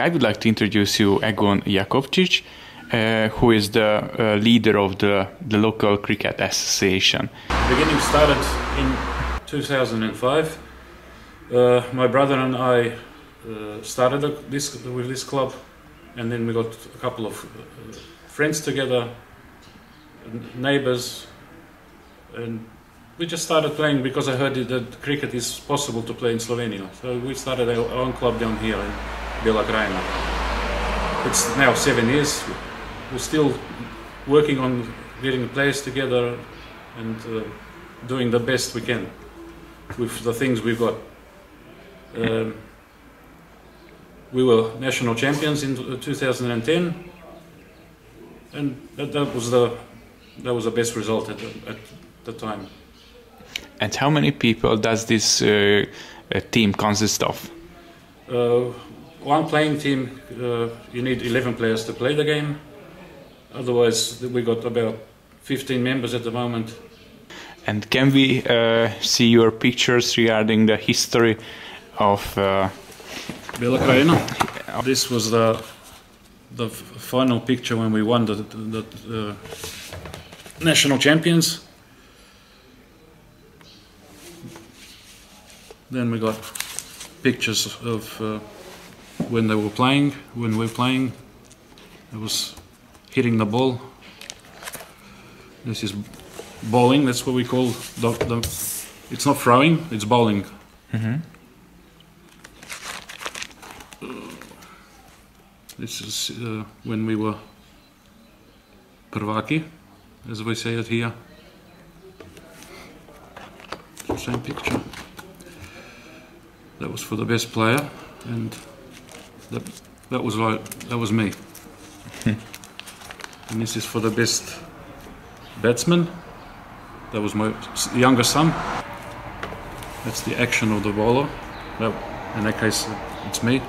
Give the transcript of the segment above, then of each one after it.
I would like to introduce you Egon Jakovcic, uh, who is the uh, leader of the, the local cricket association. The beginning started in 2005. Uh, my brother and I uh, started this with this club, and then we got a couple of uh, friends together, neighbors, and we just started playing because I heard that cricket is possible to play in Slovenia. So we started our own club down here Bela It's now seven years. We're still working on getting the players together and uh, doing the best we can with the things we've got. Um, we were national champions in 2010, and that, that was the that was the best result at the, at the time. And how many people does this uh, uh team consist of? Uh, one playing team, uh, you need 11 players to play the game. Otherwise, we got about 15 members at the moment. And can we uh, see your pictures regarding the history of uh, Bela Krajina? This was the the final picture when we won the, the, the uh, national champions. Then we got pictures of uh, when they were playing, when we were playing. I was hitting the ball. This is bowling, that's what we call the, the it's not throwing, it's bowling. Mm-hmm. This is uh, when we were prvaki, as we say it here. Same picture. That was for the best player, and that, that was like that was me. and this is for the best batsman. That was my younger son. That's the action of the bowler. That, in that case, it's me.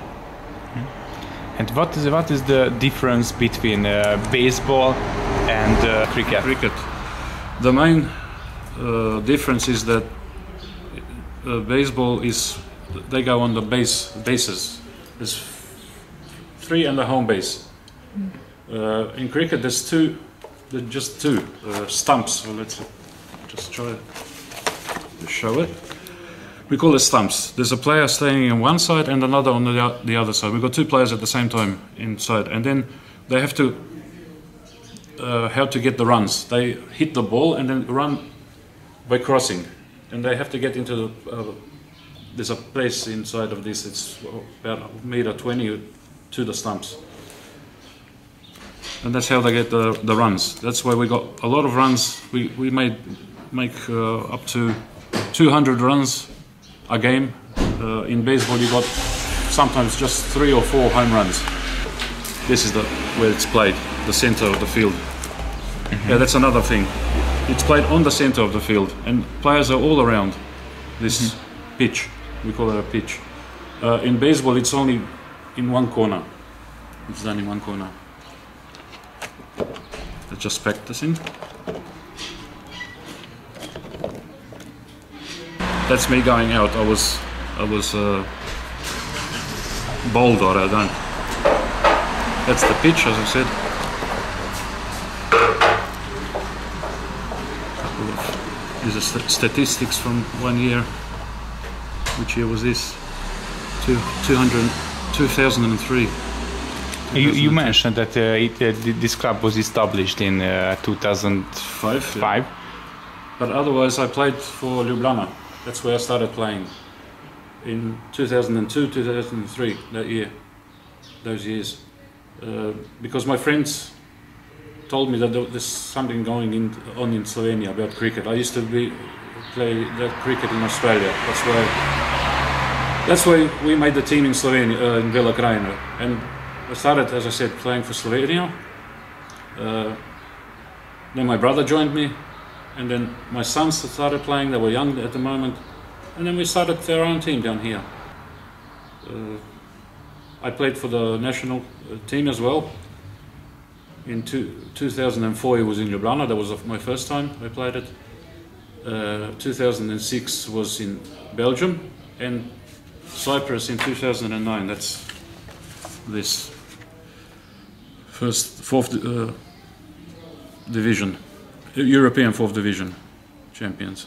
And what is what is the difference between uh, baseball and uh, cricket? Cricket. The main uh, difference is that uh, baseball is they go on the base bases. Three and a home base. Uh, in cricket, there's two, there's just two uh, stumps. So let's just try to show it. We call it stumps. There's a player staying on one side and another on the, the other side. We've got two players at the same time inside, and then they have to uh, how to get the runs. They hit the ball and then run by crossing, and they have to get into the. Uh, there's a place inside of this. It's about a meter twenty to the stumps. And that's how they get the, the runs. That's why we got a lot of runs. We, we made make uh, up to 200 runs a game. Uh, in baseball, you got sometimes just three or four home runs. This is the where it's played, the center of the field. Mm-hmm. Yeah, that's another thing. It's played on the center of the field, and players are all around this mm-hmm. pitch. We call it a pitch. Uh, in baseball, it's only in one corner. It's done in one corner. Let's just practicing. That's me going out. I was, I was uh, bold or I done. That's the pitch, as I said. These are st statistics from one year. Which year was this? Two, 200. 2003. You, you mentioned that uh, it, uh, this club was established in uh, 2005. Five, yeah. But otherwise, I played for Ljubljana. That's where I started playing in 2002, 2003, that year, those years. Uh, because my friends told me that there's something going in, on in Slovenia about cricket. I used to be, play that cricket in Australia. That's why that's why we made the team in Slovenia, uh, in Bela Krajina. And I started, as I said, playing for Slovenia. Uh, then my brother joined me, and then my sons started playing. They were young at the moment, and then we started our own team down here. Uh, I played for the national uh, team as well. In two, 2004, it was in Ljubljana. That was my first time I played it. Uh, 2006 was in Belgium, and Cyprus in 2009. That's this first fourth uh, division, European fourth division champions.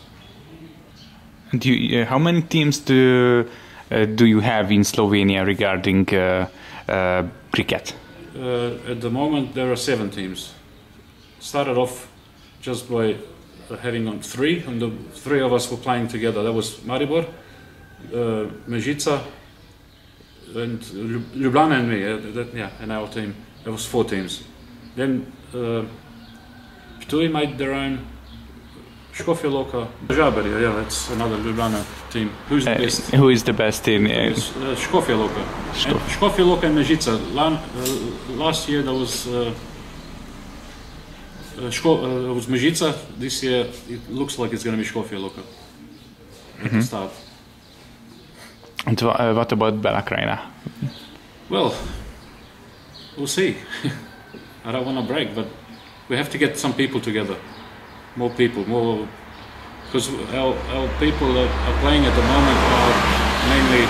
And you, uh, how many teams do uh, do you have in Slovenia regarding uh, uh, cricket? Uh, at the moment, there are seven teams. Started off just by having on three, and the three of us were playing together. That was Maribor, Mežica, and Ljubljana and me. That, yeah, and our team. There was four teams. Then uh, Ptuj made their own. Škofja Loka, Žaberija, yeah, that's another Ljubljana team. Who's the Uh, best? who is the best in? Uh, uh, Loka. Škofja Loka and Mežica. Lan, uh, last year there was uh, uh, uh, it was Mežica. This year it looks like it's going to be Škofja Loka at the start. And uh, what about Belakrajina? Well, we'll see. I don't want to brag, but we have to get some people together. More people, more. Because our, our people that are playing at the moment are mainly.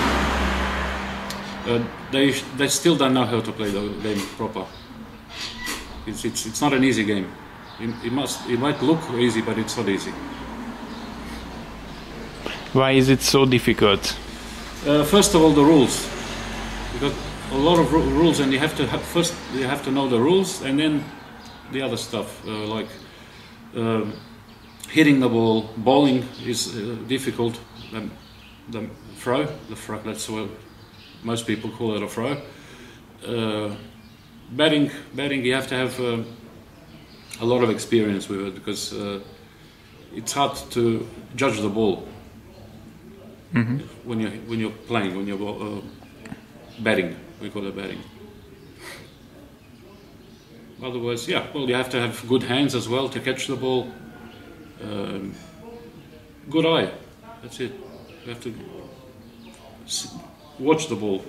Uh, they, they still don't know how to play the game proper. It's, it's, it's not an easy game. It, it, must, it might look easy, but it's not easy. Why is it so difficult? Uh, first of all, the rules. Because a lot of ru- rules, and you have to first you have to know the rules, and then the other stuff uh, like um hitting the ball. Bowling is uh, difficult. The, the throw, the throw, that's what most people call it a throw. Uh, batting, batting, you have to have uh, a lot of experience with it because uh, it's hard to judge the ball when you're when you're playing when you're uh, batting we call it batting otherwise yeah well you have to have good hands as well to catch the ball. Um, good eye that's it. You have to watch the ball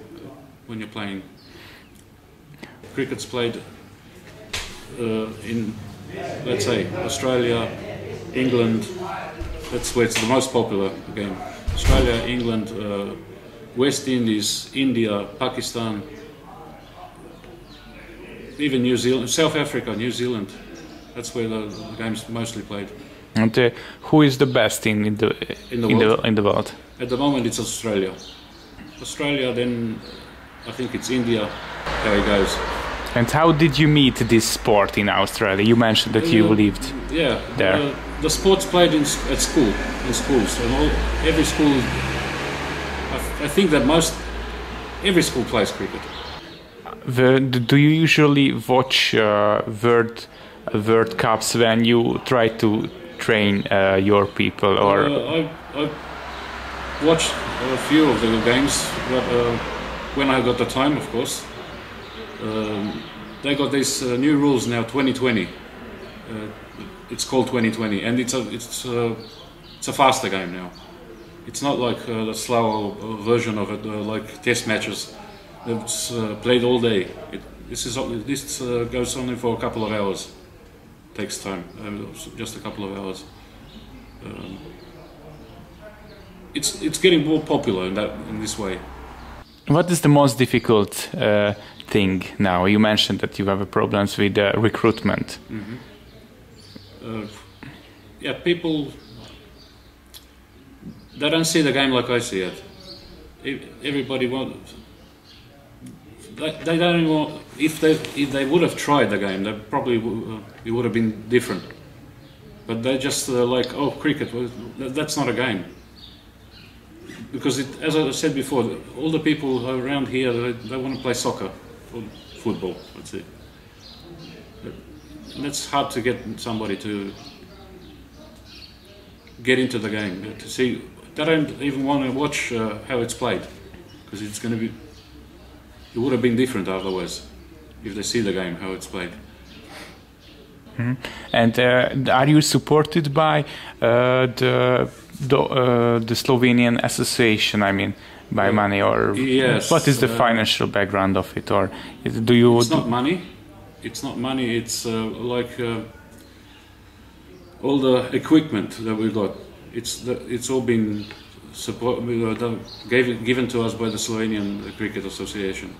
when you're playing. Cricket's played uh, in let's say Australia England that's where it's the most popular game. Australia, England, uh, West Indies, India, Pakistan, even New Zealand, South Africa, New Zealand. That's where the, the game's mostly played. And uh, who is the best in, in the In the in world? the in the world? At the moment, it's Australia. Australia, then I think it's India. There it goes. And how did you meet this sport in Australia? You mentioned that you Uh, lived. Yeah, There. Uh, the sports played in, at school, in schools, and all, every school. I, I think that most every school plays cricket. The, do you usually watch uh, World World Cups when you try to train uh, your people, or Uh, I, I watched a few of the games but, uh, when I got the time, of course. Um, they got these uh, new rules now, 2020. Uh, it's called 2020, and it's a it's a, it's a faster game now. It's not like uh, the slower uh, version of it, uh, like test matches. It's uh, played all day. It, this is this uh, goes only for a couple of hours. Takes time, um, just a couple of hours it's it's getting more popular in that in this way. what is the most difficult uh, thing now? You mentioned that you have problems with uh, recruitment. Uh, yeah, people they don't see the game like I see it. Everybody want they, they don't even want, if they if they would have tried the game, they probably uh, it would have been different. But they just uh, like oh cricket, that's not a game. Because it, as I said before, all the people around here they, they want to play soccer or football. That's it. And it's hard to get somebody to get into the game to see. They don't even want to watch uh, how it's played because it's going to be. It would have been different otherwise if they see the game how it's played. And uh, are you supported by uh, the the, uh, the Slovenian association? I mean, by money or Yes, what is the uh, financial background of it, or do you? It's do- not money. It's not money. It's uh, like uh, all the equipment that we got. It's the, it's all been support given to us by the Slovenian Cricket Association.